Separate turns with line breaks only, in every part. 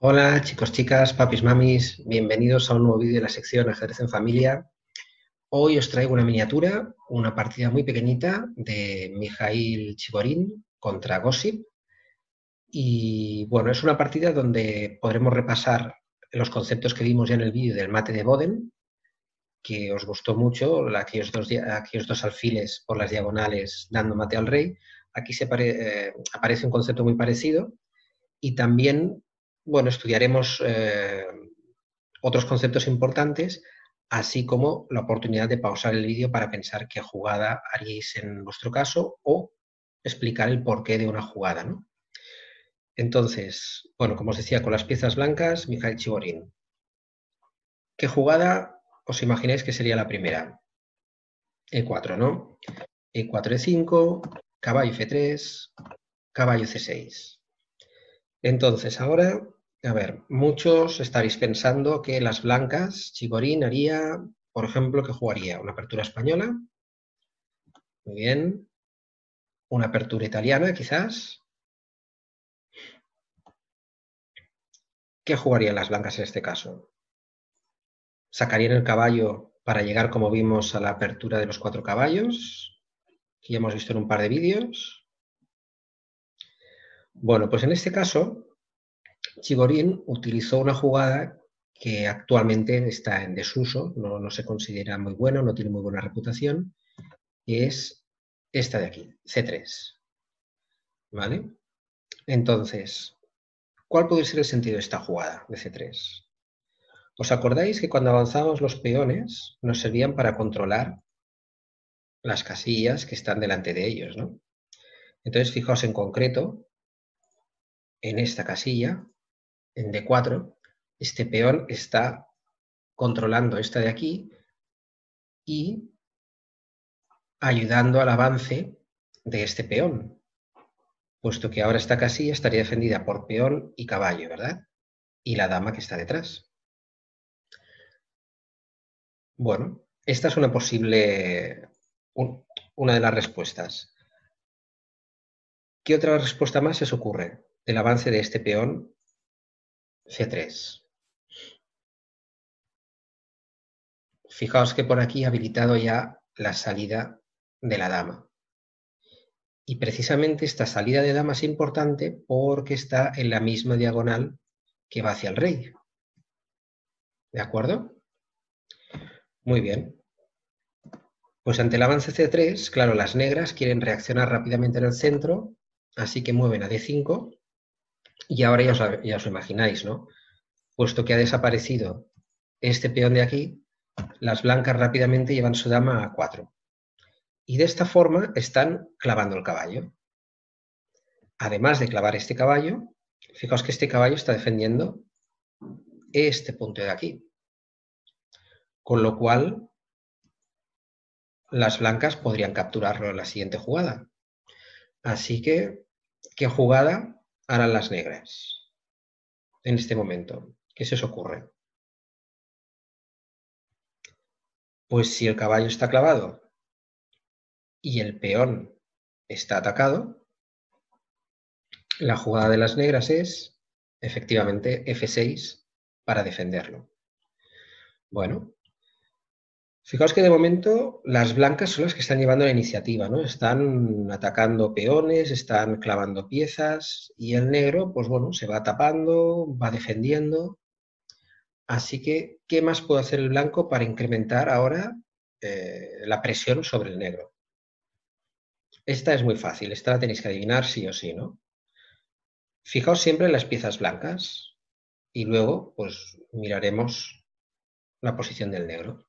Hola chicos, chicas, papis, mamis, bienvenidos a un nuevo vídeo de la sección Ajedrez en Familia. Hoy os traigo una miniatura, una partida muy pequeñita de Mijail Chigorin contra Gossip. Y bueno, es una partida donde podremos repasar los conceptos que vimos ya en el vídeo del mate de Boden, que os gustó mucho, aquellos dos, alfiles por las diagonales dando mate al rey. Aquí eh, aparece un concepto muy parecido y también bueno, estudiaremos eh, otros conceptos importantes, así como la oportunidad de pausar el vídeo para pensar qué jugada haríais en vuestro caso o explicar el porqué de una jugada. Entonces, bueno, como os decía, con las piezas blancas, Mikhail Chigorin. ¿Qué jugada os imagináis que sería la primera? E4, ¿no? E4, E5, caballo F3, caballo C6. Entonces, ahora a ver, muchos estaréis pensando que las blancas, Chigorín haría, por ejemplo, que jugaría una apertura española. Muy bien. Una apertura italiana, quizás. ¿Qué jugarían las blancas en este caso? ¿Sacarían el caballo para llegar, como vimos, a la apertura de los cuatro caballos? Que ya hemos visto en un par de vídeos. Bueno, pues en este caso Chigorín utilizó una jugada que actualmente está en desuso, no, se considera muy bueno, no tiene muy buena reputación, es esta de aquí, C3. ¿Vale? Entonces, ¿cuál puede ser el sentido de esta jugada de C3? ¿Os acordáis que cuando avanzamos los peones nos servían para controlar las casillas que están delante de ellos, ¿no? Entonces, fijaos en concreto en esta casilla en D4, este peón está controlando esta de aquí y ayudando al avance de este peón, puesto que ahora esta casilla estaría defendida por peón y caballo, ¿verdad? Y la dama que está detrás. Bueno, esta es una posible, una de las respuestas. ¿Qué otra respuesta más se os ocurre del avance de este peón C3. Fijaos que por aquí he habilitado ya la salida de la dama. Y precisamente esta salida de dama es importante porque está en la misma diagonal que va hacia el rey. ¿De acuerdo? Muy bien. Pues ante el avance C3, claro, las negras quieren reaccionar rápidamente en el centro, así que mueven a D5 y ahora ya os, imagináis, ¿no? Puesto que ha desaparecido este peón de aquí, las blancas rápidamente llevan su dama a 4. Y de esta forma están clavando el caballo. Además de clavar este caballo, fijaos que este caballo está defendiendo este punto de aquí. Con lo cual, las blancas podrían capturarlo en la siguiente jugada. Así que, ¿qué jugada harán las negras en este momento? ¿Qué se os ocurre? Pues si el caballo está clavado y el peón está atacado, la jugada de las negras es efectivamente F6 para defenderlo. Bueno, Fijaos que de momento las blancas son las que están llevando la iniciativa, ¿no? Están atacando peones, están clavando piezas y el negro, pues bueno, se va tapando, va defendiendo. Así que, ¿qué más puede hacer el blanco para incrementar ahora eh, la presión sobre el negro? Esta es muy fácil, esta la tenéis que adivinar sí o sí, ¿no? Fijaos siempre en las piezas blancas y luego, pues miraremos la posición del negro.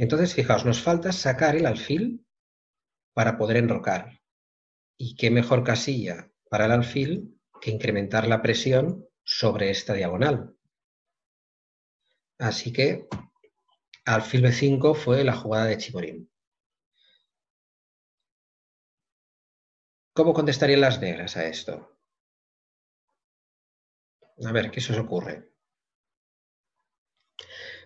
Entonces, fijaos, nos falta sacar el alfil para poder enrocar. ¿Y qué mejor casilla para el alfil que incrementar la presión sobre esta diagonal? Así que alfil B5 fue la jugada de Chiborín. ¿Cómo contestarían las negras a esto? A ver, ¿qué se os ocurre?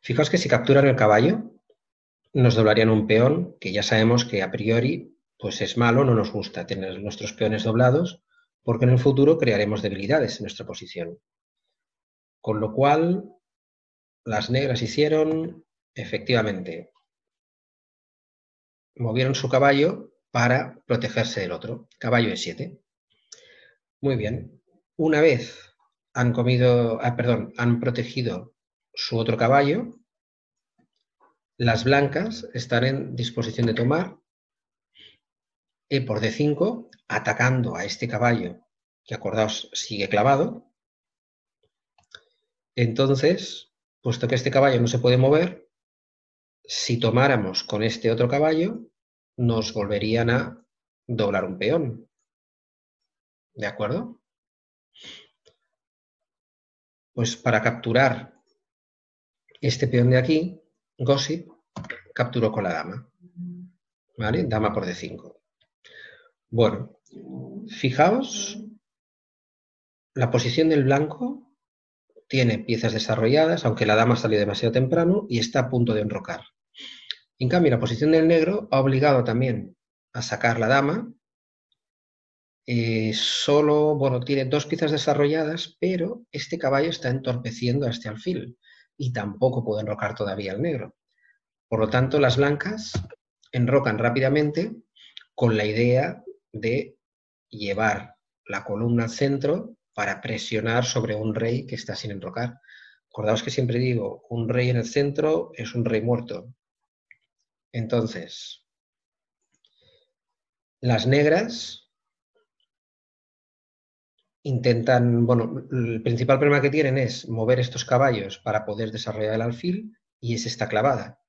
Fijaos que si capturan el caballo, nos doblarían un peón, que ya sabemos que a priori pues es malo, no nos gusta tener nuestros peones doblados, porque en el futuro crearemos debilidades en nuestra posición. Con lo cual, las negras hicieron, efectivamente, movieron su caballo para protegerse del otro. Caballo E7. Muy bien. Una vez han comido, ah, perdón, han protegido su otro caballo, las blancas están en disposición de tomar E por D5, atacando a este caballo, que acordaos sigue clavado. Entonces, puesto que este caballo no se puede mover, si tomáramos con este otro caballo, nos volverían a doblar un peón. ¿De acuerdo? Pues para capturar este peón de aquí, Gossip capturó con la dama. ¿Vale? Dama por D5. Bueno, fijaos, la posición del blanco tiene piezas desarrolladas, aunque la dama salió demasiado temprano y está a punto de enrocar. En cambio, la posición del negro ha obligado también a sacar la dama. Eh, solo, bueno, tiene dos piezas desarrolladas, pero este caballo está entorpeciendo a este alfil y tampoco puede enrocar todavía el negro. Por lo tanto, las blancas enrocan rápidamente con la idea de llevar la columna al centro para presionar sobre un rey que está sin enrocar. Acordaos que siempre digo, un rey en el centro es un rey muerto. Entonces, las negras intentan, bueno, el principal problema que tienen es mover estos caballos para poder desarrollar el alfil y es esta clavada.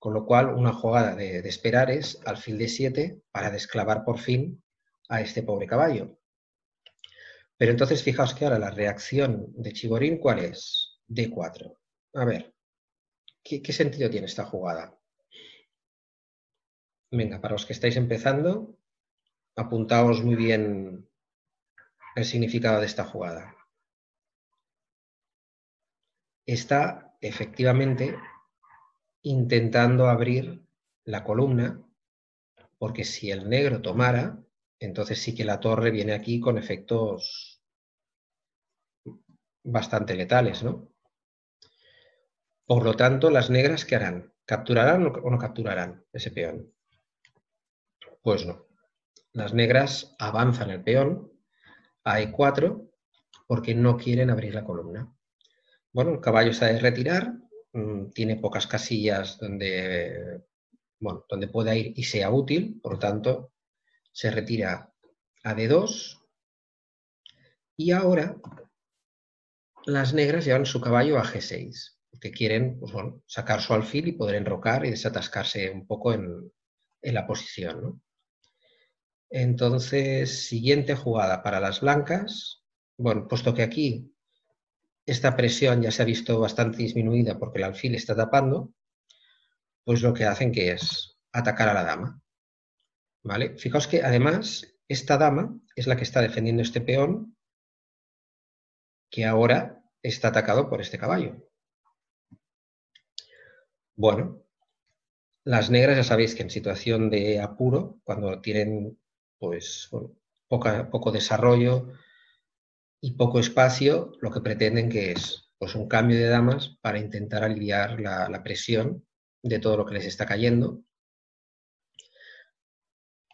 Con lo cual, una jugada de, esperar es alfil de 7 para desclavar por fin a este pobre caballo. Pero entonces fijaos que ahora la reacción de Chigorín, ¿cuál es? D4. A ver, qué sentido tiene esta jugada? Venga, para los que estáis empezando, apuntaos muy bien el significado de esta jugada. Está efectivamente intentando abrir la columna, porque si el negro tomara, entonces sí que la torre viene aquí con efectos bastante letales, ¿no? Por lo tanto, las negras, ¿qué harán? ¿Capturarán o no capturarán ese peón? Pues no. Las negras avanzan el peón a E4 porque no quieren abrir la columna. Bueno, el caballo de retirar, mm, tiene pocas casillas donde, bueno, donde pueda ir y sea útil, por lo tanto, se retira a D2 y ahora las negras llevan su caballo a G6, porque quieren pues sacar su alfil y poder enrocar y desatascarse un poco en, en la posición. Entonces, siguiente jugada para las blancas. Bueno, puesto que aquí esta presión ya se ha visto bastante disminuida porque el alfil está tapando, pues lo que hacen que es atacar a la dama. ¿Vale? Fijaos que además esta dama es la que está defendiendo este peón que ahora está atacado por este caballo. Bueno, las negras ya sabéis que en situación de apuro, cuando tienen pues poco desarrollo y poco espacio, lo que pretenden que es pues, un cambio de damas para intentar aliviar la, presión de todo lo que les está cayendo.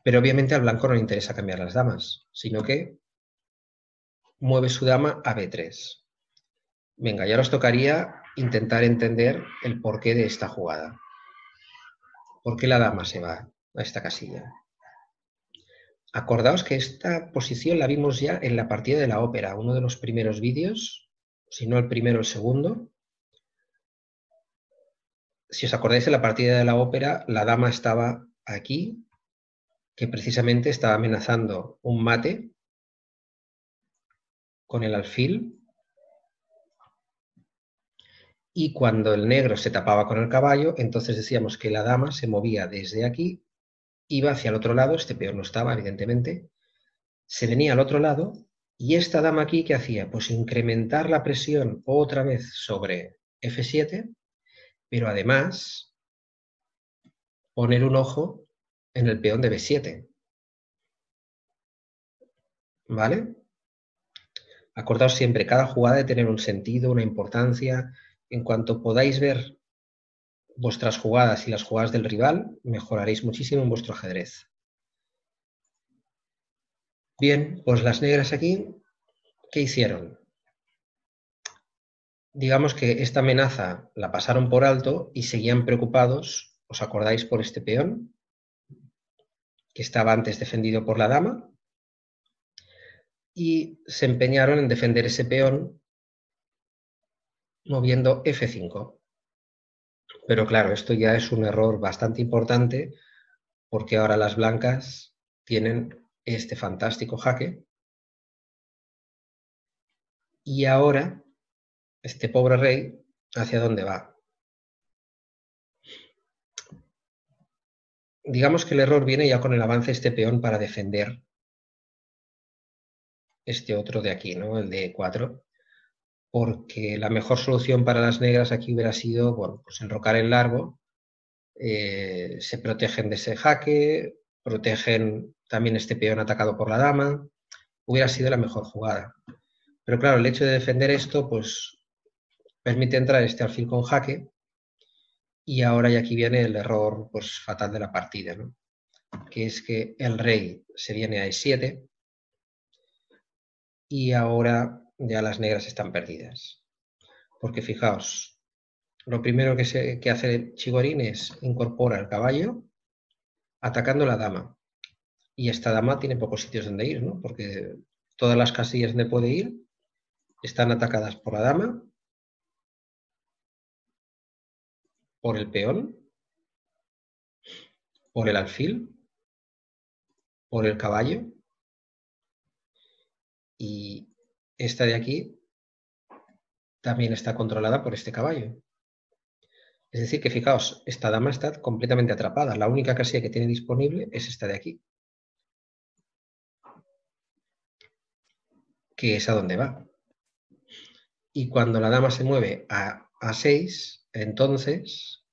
Pero obviamente al blanco no le interesa cambiar las damas, sino que mueve su dama a B3. Venga, ya nos tocaría intentar entender el porqué de esta jugada. ¿Por qué la dama se va a esta casilla? Acordaos que esta posición la vimos ya en la partida de la ópera, uno de los primeros vídeos, si no el primero, el segundo. Si os acordáis en la partida de la ópera, la dama estaba aquí, que precisamente estaba amenazando un mate con el alfil. Y cuando el negro se tapaba con el caballo, entonces decíamos que la dama se movía desde aquí iba hacia el otro lado, este peón no estaba, evidentemente, se venía al otro lado y esta dama aquí, ¿qué hacía? Pues incrementar la presión otra vez sobre F7, pero además poner un ojo en el peón de B7. ¿Vale? Acordaos siempre, cada jugada de tener un sentido, una importancia. En cuanto podáis ver vuestras jugadas y las jugadas del rival, mejoraréis muchísimo en vuestro ajedrez. Bien, pues las negras aquí, ¿qué hicieron? Digamos que esta amenaza la pasaron por alto y seguían preocupados, ¿os acordáis por este peón? Que estaba antes defendido por la dama. Y se empeñaron en defender ese peón moviendo F5. Pero claro, esto ya es un error bastante importante porque ahora las blancas tienen este fantástico jaque. Y ahora, este pobre rey, ¿hacia dónde va? Digamos que el error viene ya con el avance de este peón para defender este otro de aquí, ¿no? El de 4 porque la mejor solución para las negras aquí hubiera sido, bueno, pues enrocar en largo, eh, se protegen de ese jaque, protegen también este peón atacado por la dama, hubiera sido la mejor jugada. Pero claro, el hecho de defender esto, pues permite entrar este alfil con jaque y ahora y aquí viene el error pues, fatal de la partida, ¿no? que es que el rey se viene a E7 y ahora ya las negras están perdidas. Porque fijaos, lo primero que, que hace Chigorín es incorpora el caballo atacando la dama. Y esta dama tiene pocos sitios donde ir, ¿no? Porque todas las casillas donde puede ir están atacadas por la dama, por el peón, por el alfil, por el caballo y esta de aquí también está controlada por este caballo. Es decir, que fijaos, esta dama está completamente atrapada. La única casilla que tiene disponible es esta de aquí. Que es a donde va. Y cuando la dama se mueve a, a 6, entonces...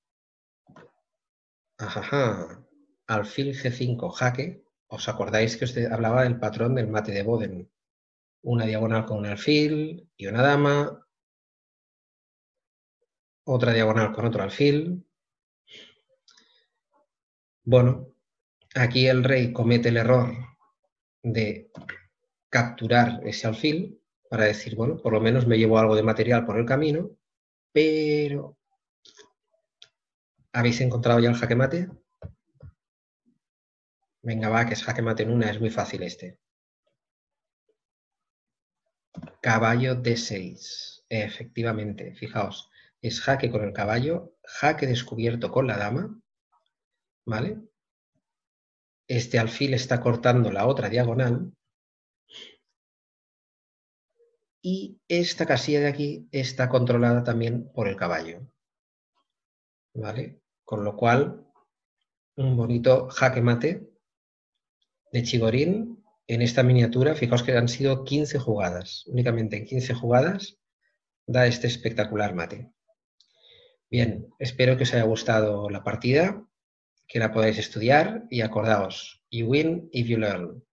Ajaja, alfil G5 jaque. ¿Os acordáis que os hablaba del patrón del mate de Boden? Una diagonal con un alfil y una dama, otra diagonal con otro alfil. Bueno, aquí el rey comete el error de capturar ese alfil para decir, bueno, por lo menos me llevo algo de material por el camino, pero ¿habéis encontrado ya el jaque mate? Venga, va, que es jaque mate en una, es muy fácil este. Caballo D6. Efectivamente, fijaos, es jaque con el caballo, jaque descubierto con la dama, ¿vale? Este alfil está cortando la otra diagonal. Y esta casilla de aquí está controlada también por el caballo. ¿Vale? Con lo cual, un bonito jaque mate de Chigorín en esta miniatura, fijaos que han sido 15 jugadas. Únicamente en 15 jugadas da este espectacular mate. Bien, espero que os haya gustado la partida, que la podáis estudiar y acordaos, you win if you learn.